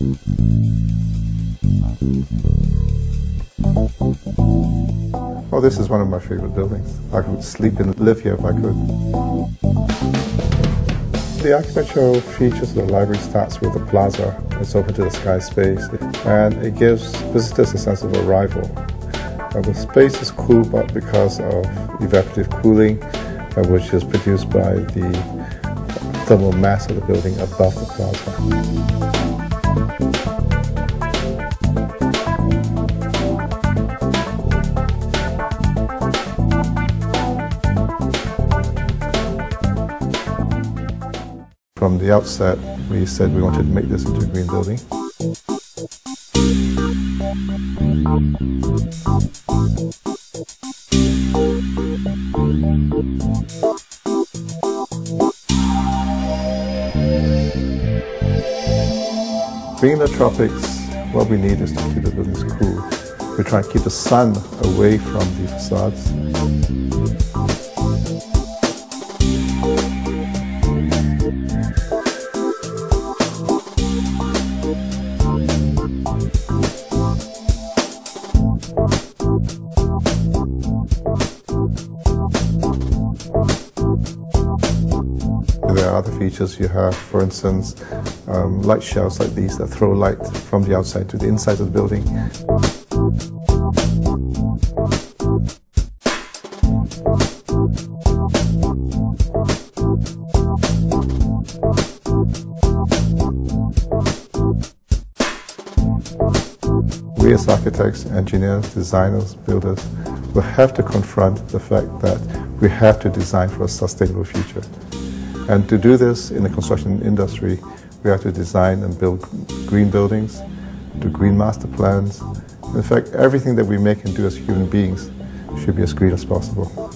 Well, this is one of my favorite buildings. I could sleep and live here if I could. The architectural features of the library starts with the plaza. It's open to the sky space and it gives visitors a sense of arrival. Now, the space is cool but because of evaporative cooling, uh, which is produced by the thermal mass of the building above the plaza. From the outset, we said we wanted to make this into a green building. Being in the tropics, what we need is to keep the buildings cool. We try to keep the sun away from the facades. There are other features you have, for instance, um, light shelves like these that throw light from the outside to the inside of the building. We as architects, engineers, designers, builders will have to confront the fact that we have to design for a sustainable future. And to do this in the construction industry, we have to design and build green buildings, do green master plans. In fact, everything that we make and do as human beings should be as green as possible.